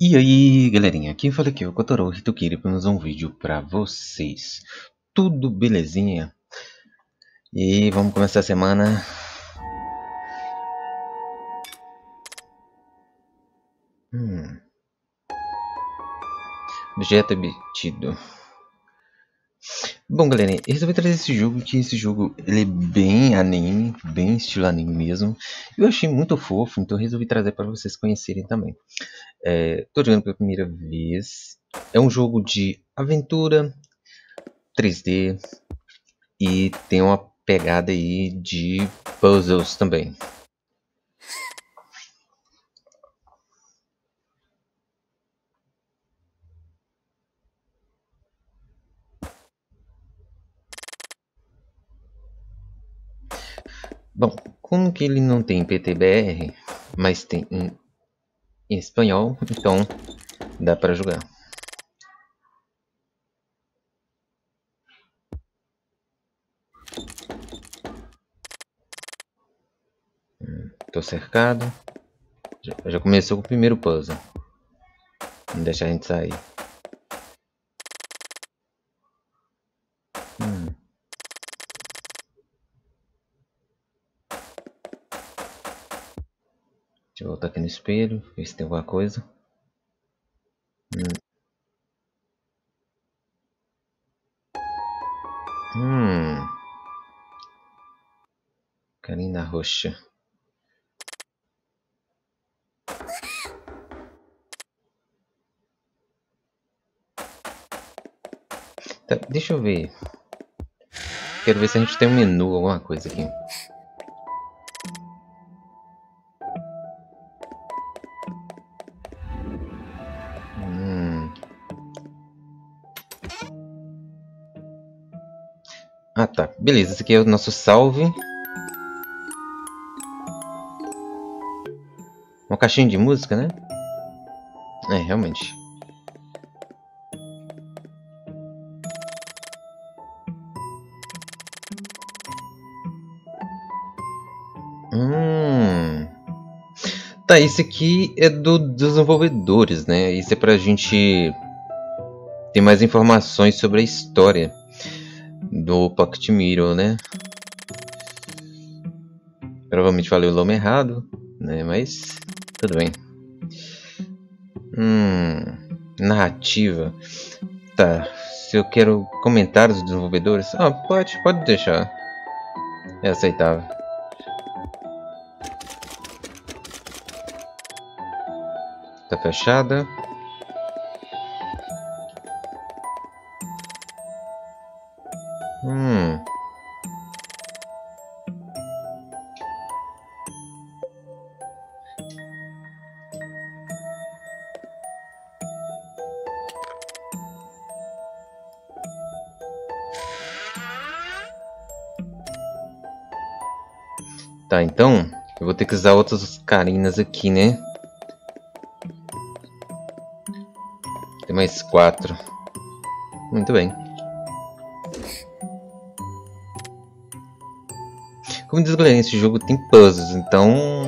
E aí, galerinha, quem fala aqui é o Kotaro Hitokiri para mais um vídeo para vocês. Tudo belezinha? E vamos começar a semana. Hum. Objeto obtido. Bom, galera, eu resolvi trazer esse jogo, que esse jogo ele é bem anime, bem estilo anime mesmo. Eu achei muito fofo, então resolvi trazer para vocês conhecerem também. É, tô jogando pela primeira vez. É um jogo de aventura 3D e tem uma pegada aí de puzzles também. Bom, como que ele não tem PTBR, mas tem em, espanhol, então dá para jogar. Estou cercado. Já, já começou o primeiro puzzle. Não deixa a gente sair. Deixa eu voltar aqui no espelho, ver se tem alguma coisa. Hum. Hum. Carina roxa. Tá, deixa eu ver. Quero ver se a gente tem um menu, alguma coisa aqui. Beleza, esse aqui é o nosso salve. Uma caixinha de música, né? É, realmente. Hum. Tá, esse aqui é do desenvolvedores, né? Isso é pra gente ter mais informações sobre a história do Pocket Mirror, né? Provavelmente falei o nome errado, né? Mas tudo bem. Hum, narrativa. Tá. Se eu quero comentários dos desenvolvedores, ah, pode, pode deixar. É aceitável. fechada. Usar outras carinas aqui, né? Tem mais quatro. Muito bem. Como diz galera, esse jogo tem puzzles, então...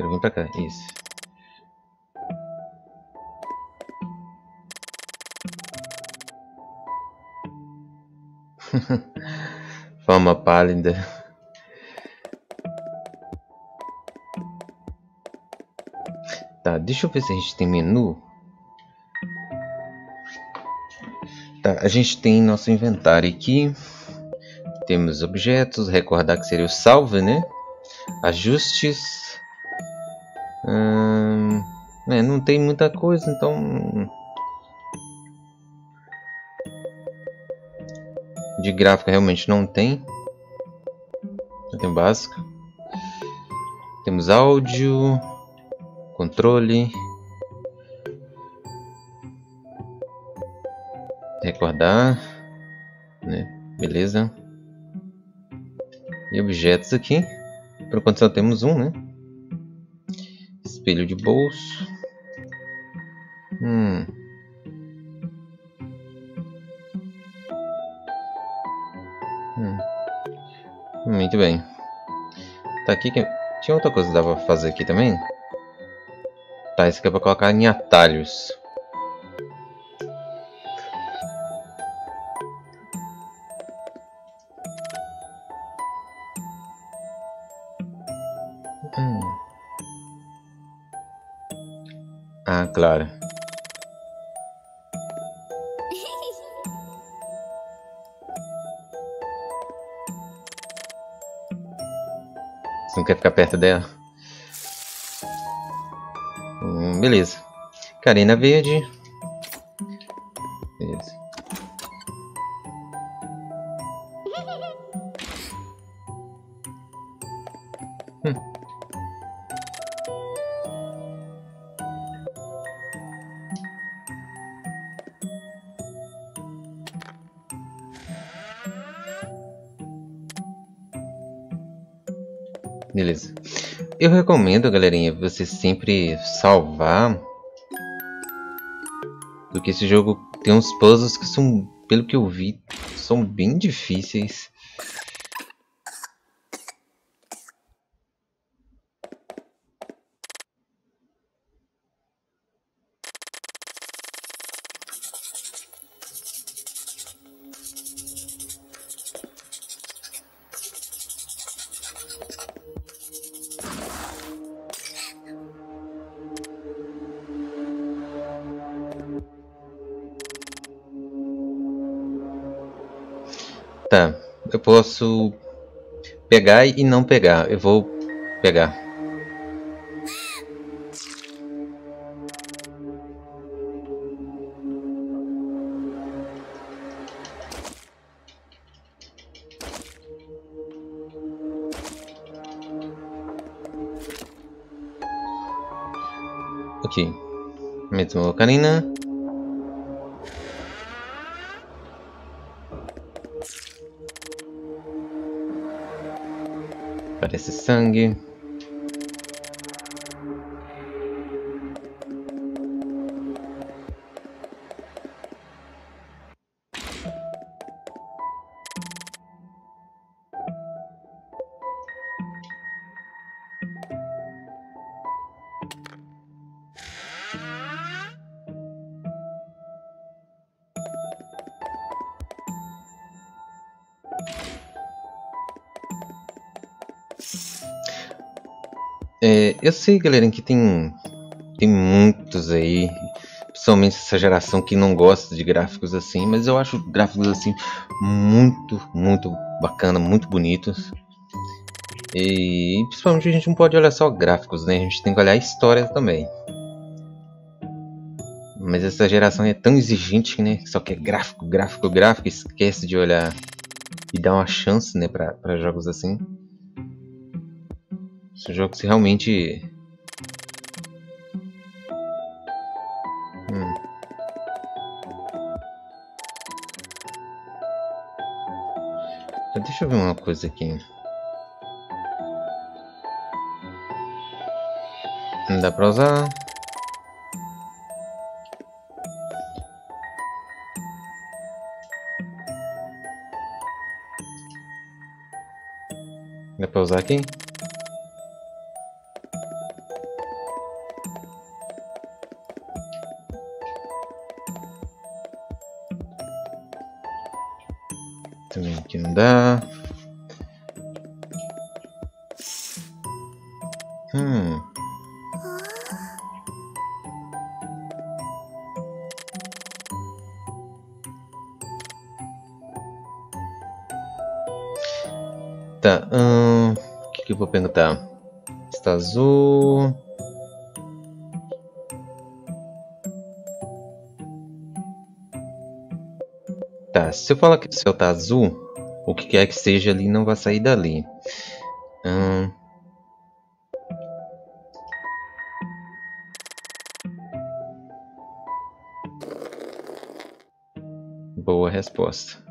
Quero vir pra cá, isso. Fama pálida. Tá, deixa eu ver se a gente tem menu. Tá, a gente tem nosso inventário aqui. Temos objetos, recordar que seria o salve, né? Ajustes. Não tem muita coisa, então de gráfica realmente não tem. Tem básico. Temos áudio, controle, recordar, né? Beleza. E objetos aqui. Por enquanto só temos um, né? Espelho de bolso. Muito bem. Tá aqui que... Tinha outra coisa que dava pra fazer aqui também? Tá, isso aqui é pra colocar em atalhos. Hum. Ah, claro. Quer ficar perto dela? Hum, beleza. Carina verde. Recomendo, galerinha, você sempre salvar. Porque esse jogo tem uns puzzles que são, pelo que eu vi, são bem difíceis. Tá, eu posso pegar e não pegar. Eu vou pegar. Ok. Mesmo canina. Parece sangue. É, eu sei, galera, que tem tem muitos aí, principalmente essa geração que não gosta de gráficos assim, mas eu acho gráficos assim muito, muito bacana, muito bonitos. E principalmente a gente não pode olhar só gráficos, né? A gente tem que olhar história também. Mas essa geração é tão exigente, né? Só quer gráfico, gráfico, gráfico, esquece de olhar e dar uma chance, né, para jogos assim. São jogos realmente hum. Deixa eu ver uma coisa aqui. Não dá pra usar. Dá pra usar aqui? Também aqui não dá. Hum. Tá, hum, o que, que eu vou perguntar? Está azul. Se eu falar que o céu tá azul, o que quer que seja ali não vai sair dali. Hum... Boa resposta.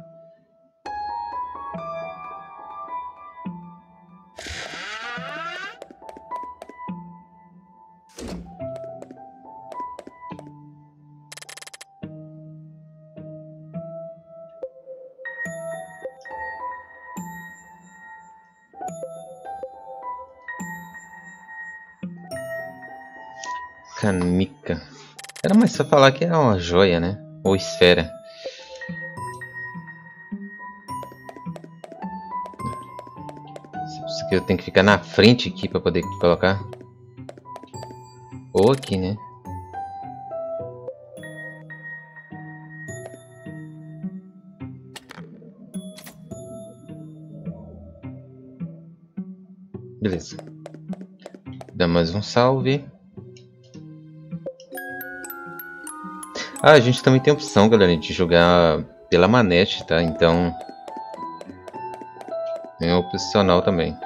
Só falar que é uma joia, né? Ou esfera. Isso aqui eu tenho que ficar na frente aqui para poder colocar. Ou aqui, né? Beleza. Dá mais um salve. Ah, a gente também tem a opção, galera, de jogar pela manete, tá? Então... É opcional também.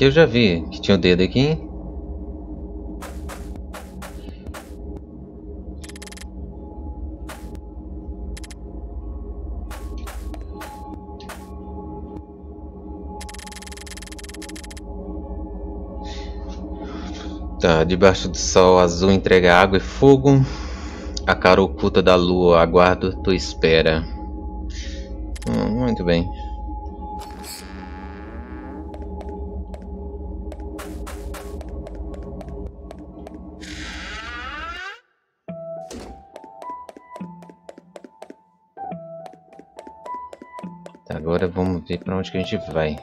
Aqui eu já vi que tinha o um dedo aqui. Tá, debaixo do sol azul entrega água e fogo. A cara oculta da lua aguardo tua espera. Hum, muito bem. Ver para onde que a gente vai.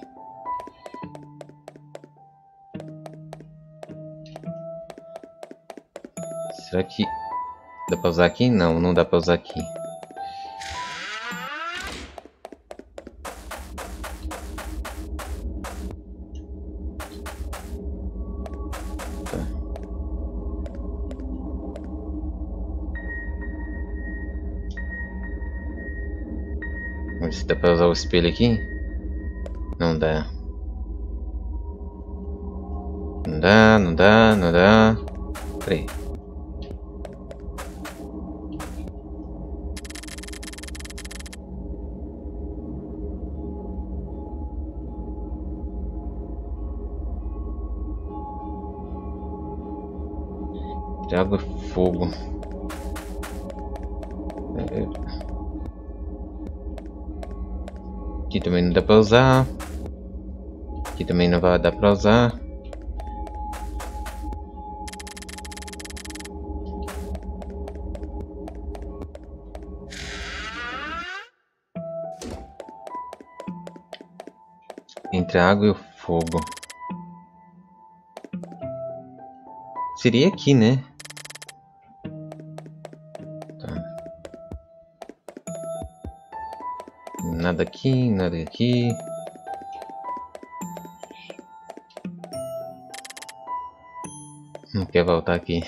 Será que dá pra usar aqui? Não, não dá pra usar aqui. Tá. Vamos dá pra usar o espelho aqui. да. Да, ну да, ну да. Три. Água e fogo. Aqui também não dá para usar. Aqui também não vai dar pra usar. Entre a água e o fogo. Seria aqui, né? Tá. Nada aqui, nada aqui. Não quer voltar aqui.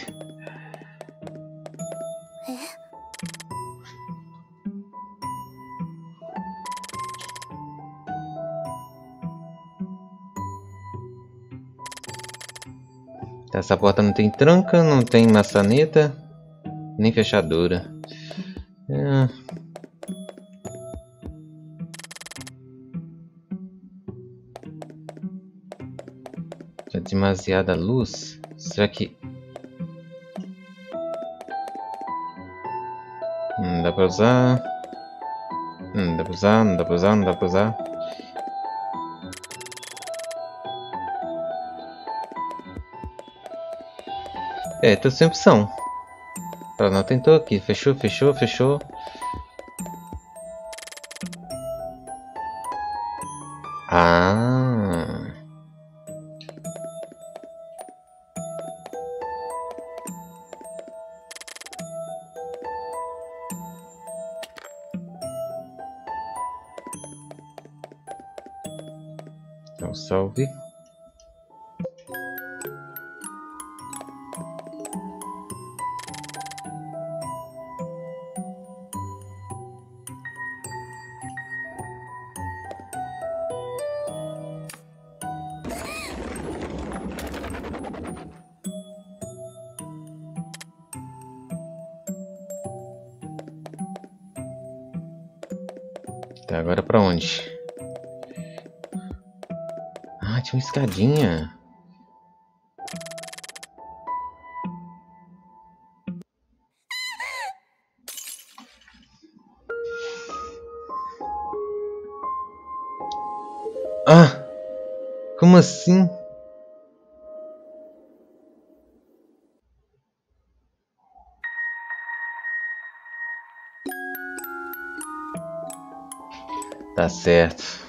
Essa porta não tem tranca, não tem maçaneta, nem fechadura. É. é demasiada luz. Será que... Não dá pra usar. Não dá pra usar, não dá pra usar, não dá pra usar. É, tô sem opção. Ela não tentou aqui. Fechou, fechou, fechou. Ah, tinha uma escadinha. Ah! Como assim? Tá certo.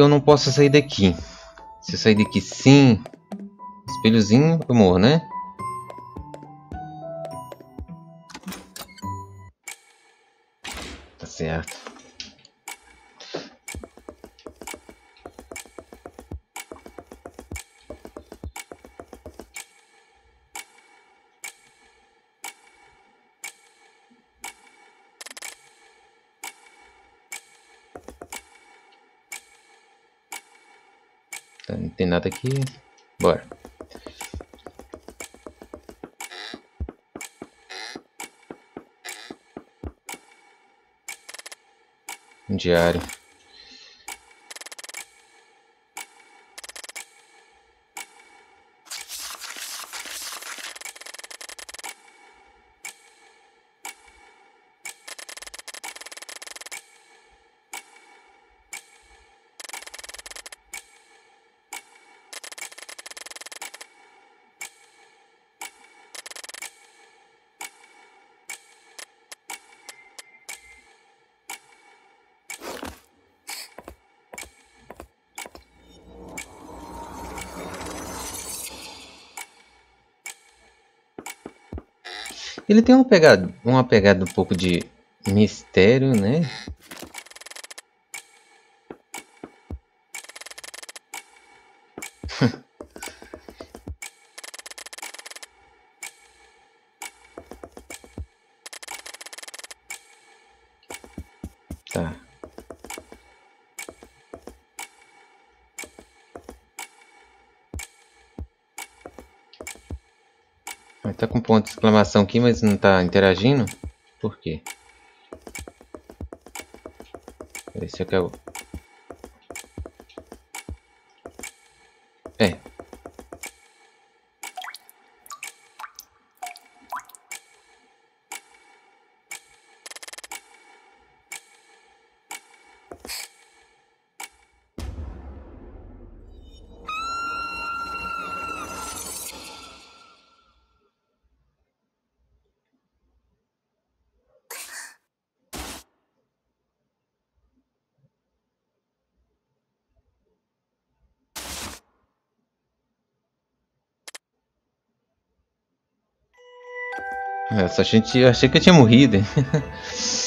Eu, não posso sair daqui. Se eu sair daqui sim, espelhozinho, eu morro, né? Não tem nada aqui. Bora. diário Ele tem uma pegada, uma pegada um pouco de mistério, né? Tá com ponto de exclamação aqui, mas não tá interagindo? Por quê? Esse aqui é o... Gente, eu achei que eu tinha morrido.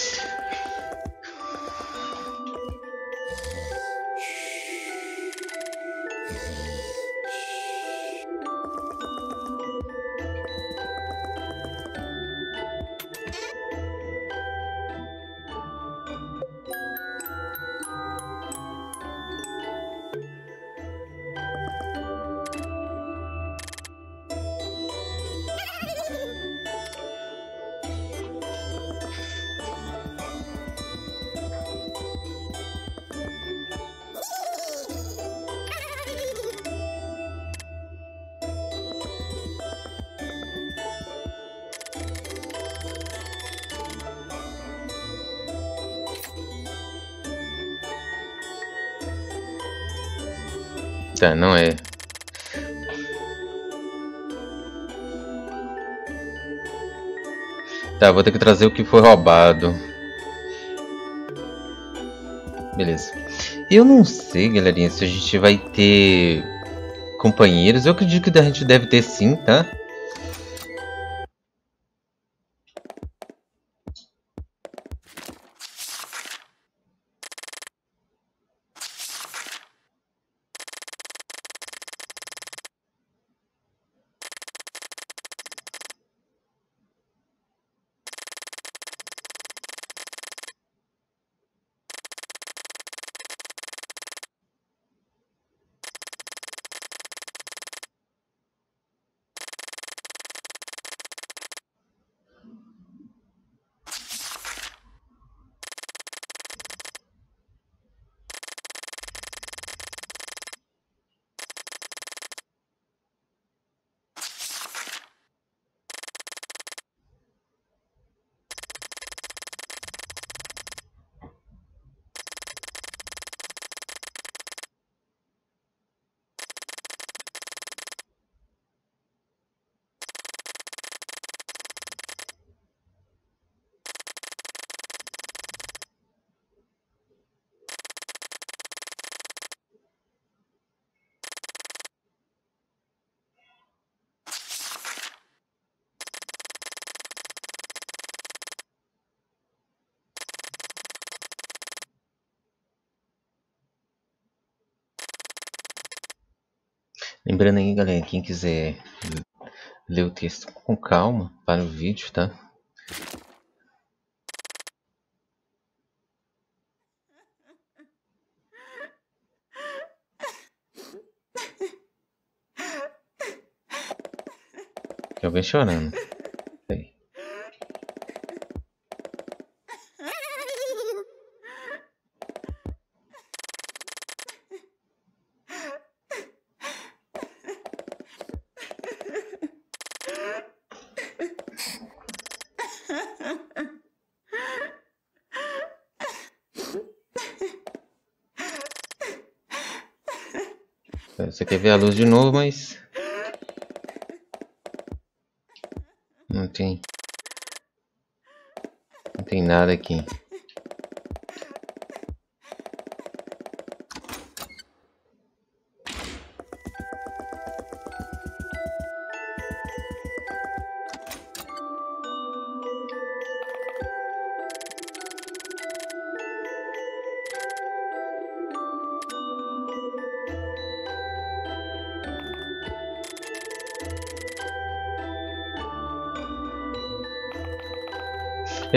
Tá, não é. Tá, vou ter que trazer o que foi roubado. Beleza. Eu não sei, galerinha, se a gente vai ter companheiros. Eu acredito que a gente deve ter sim, tá? Lembrando aí, galera, quem quiser ler o texto com calma para o vídeo, tá? Tem alguém chorando. Você quer ver a luz de novo, mas... Não tem... Não tem nada aqui.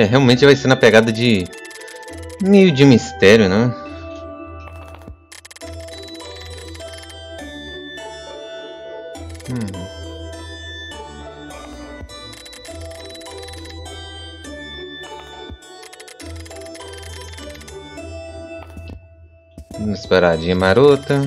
É, realmente vai ser na pegada de... Meio de mistério, né? Hum. Uma esperadinha marota.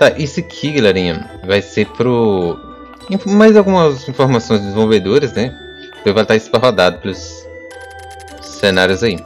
Tá, isso aqui, galerinha, vai ser pro... Mais algumas informações dos desenvolvedores, né? Depois vai estar rodado pelos cenários aí.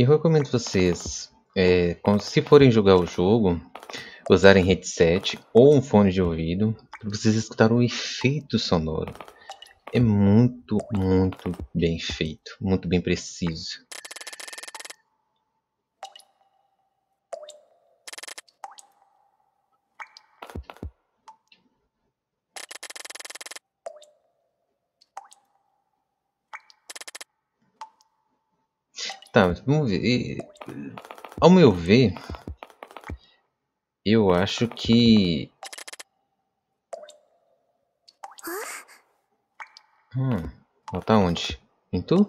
Eu recomendo vocês, é, se forem jogar o jogo, usarem headset ou um fone de ouvido para vocês escutarem o efeito sonoro. É muito, muito bem feito, muito bem preciso. Tá, vamos ver. E, ao meu ver, eu acho que. Hum, voltar onde? Em tu?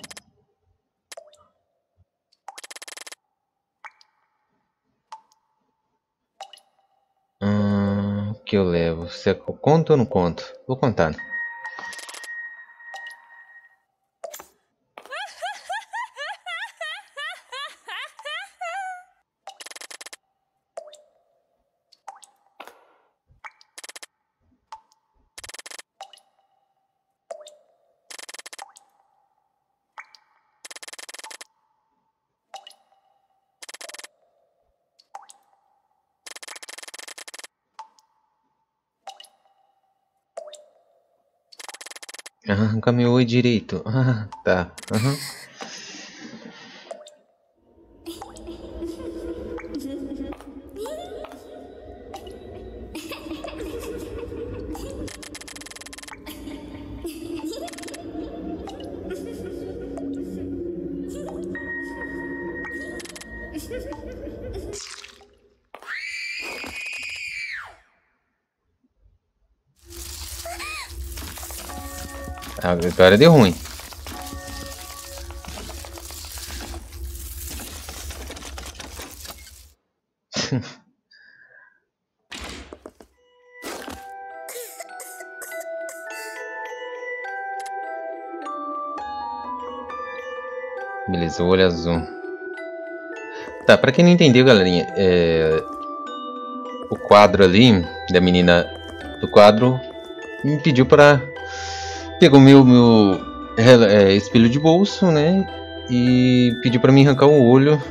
Hum, que eu levo? Você conta ou não conto? Vou contar. Meu oi direito. Ah, tá. Uhum. Vitória deu ruim. Beleza, olho azul. Tá, pra quem não entendeu, galerinha, é... o quadro ali da menina do quadro me pediu para pegou meu, meu é, espelho de bolso, né? E pediu para mim arrancar o olho,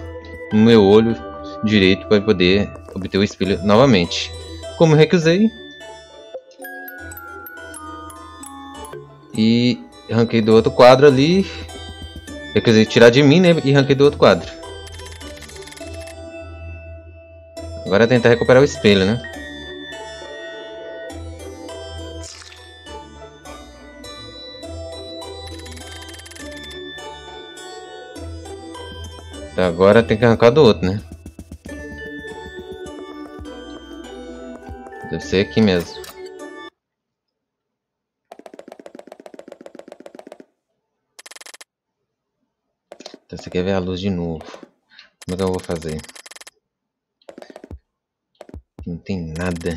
o meu olho direito para poder obter o espelho novamente. Como recusei e arranquei do outro quadro ali, recusei tirar de mim, né? E arranquei do outro quadro. Agora é tentar recuperar o espelho, né? Agora tem que arrancar do outro, né? Deve ser aqui mesmo. Então você quer ver a luz de novo. Como é que eu vou fazer? Não tem nada.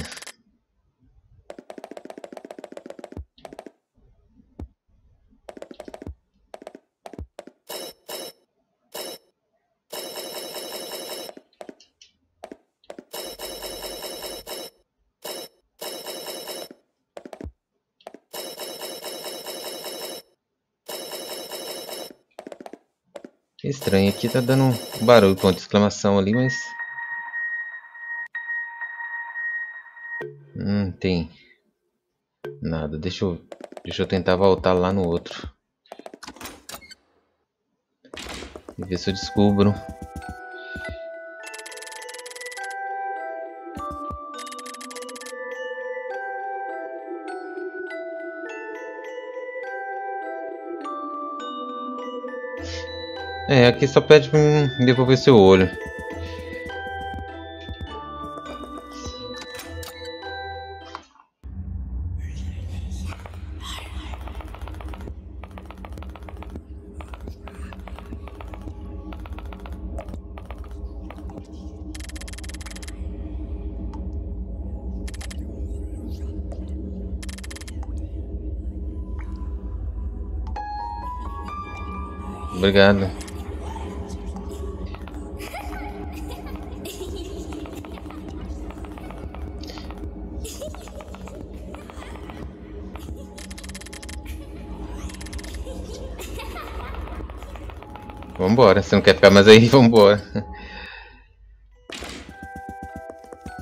Estranho, aqui tá dando um barulho, ponto de exclamação ali, mas... Hum, tem... Nada, deixa eu, deixa eu tentar voltar lá no outro. E ver se eu descubro. É, aqui só pede pra devolver seu olho. Obrigado. Quer ficar mais aí? Vambora.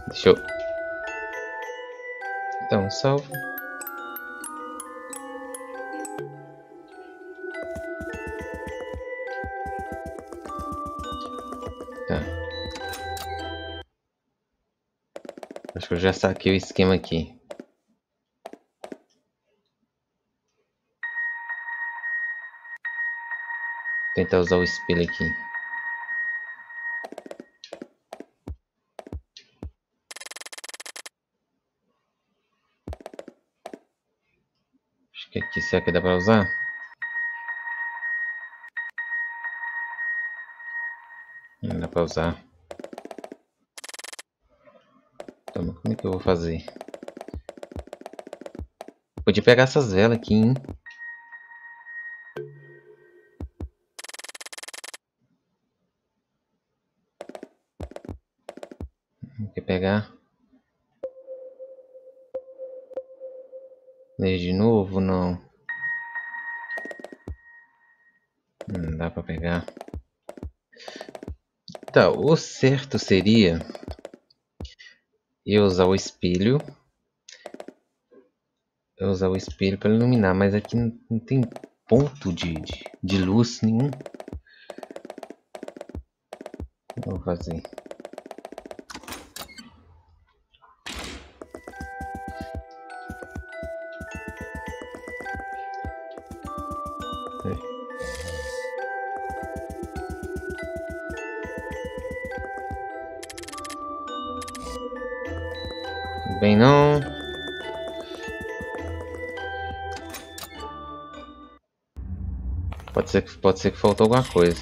Deixa eu... Então, salvo. Tá. Acho que eu já saquei o esquema aqui. Tentar usar o espelho aqui. Acho que aqui será que dá para usar? Não dá para usar. Então, como é que eu vou fazer? Podia pegar essas velas aqui, hein? O certo seria eu usar o espelho. Eu usar o espelho para iluminar, mas aqui não, tem ponto de, de, de luz nenhum. Vou fazer. Bem não. Pode ser que pode ser que faltou alguma coisa.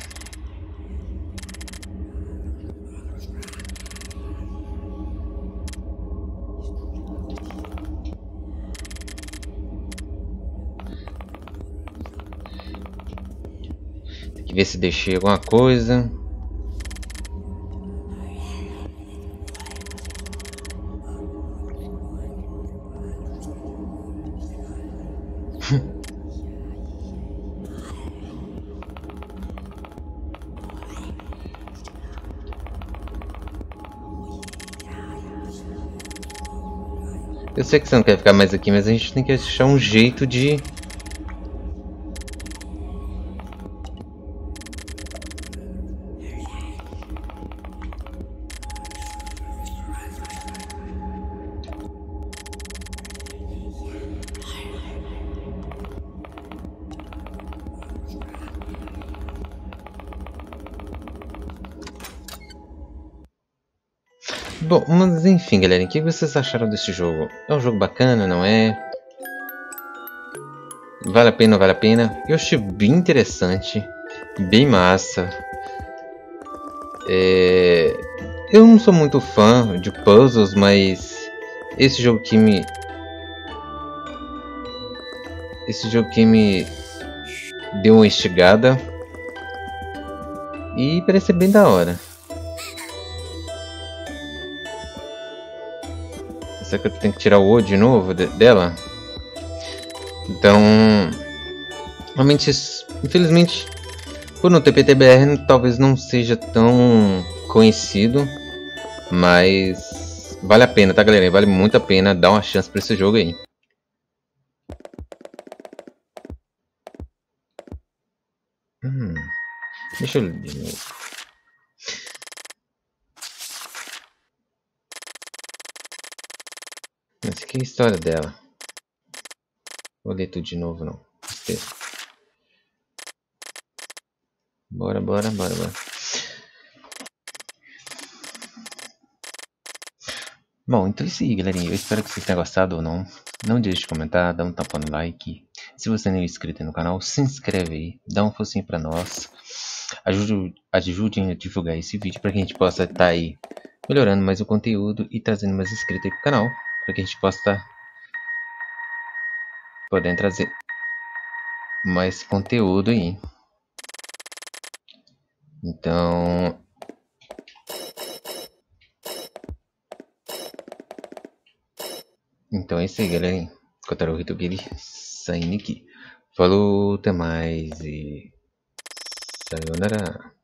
Tem que ver se deixei alguma coisa. Sei que você não quer ficar mais aqui, mas a gente tem que achar um jeito de... Bom, mas enfim, galera, o que vocês acharam desse jogo? É um jogo bacana, não é? Vale a pena, vale a pena? Eu achei bem interessante, bem massa. É... Eu não sou muito fã de puzzles, mas esse jogo que me... Esse jogo que me deu uma instigada. E parece bem da hora. Será que eu tenho que tirar o O de novo de, dela? Então... Realmente, infelizmente, Por não ter PTBR, talvez não seja tão conhecido, mas vale a pena, tá galera? Vale muito a pena dar uma chance para esse jogo aí. Hum, deixa eu de novo. Mas que história dela? Vou ler tudo de novo não. Bora, bora, bora, bora. Bom, então é isso aí, galerinha. Eu espero que vocês tenham gostado ou não. Não deixe de comentar, dá um tapa no like. Se você não é inscrito no canal, se inscreve aí. Dá um focinho pra nós. Ajude, ajudem a divulgar esse vídeo para que a gente possa estar tá aí melhorando mais o conteúdo e trazendo mais inscritos aí pro canal. Para que a gente possa podendo trazer mais conteúdo aí. Então, então é isso aí, galera. Kotaro Hitogiri saindo aqui. Falou, até mais e sayonara.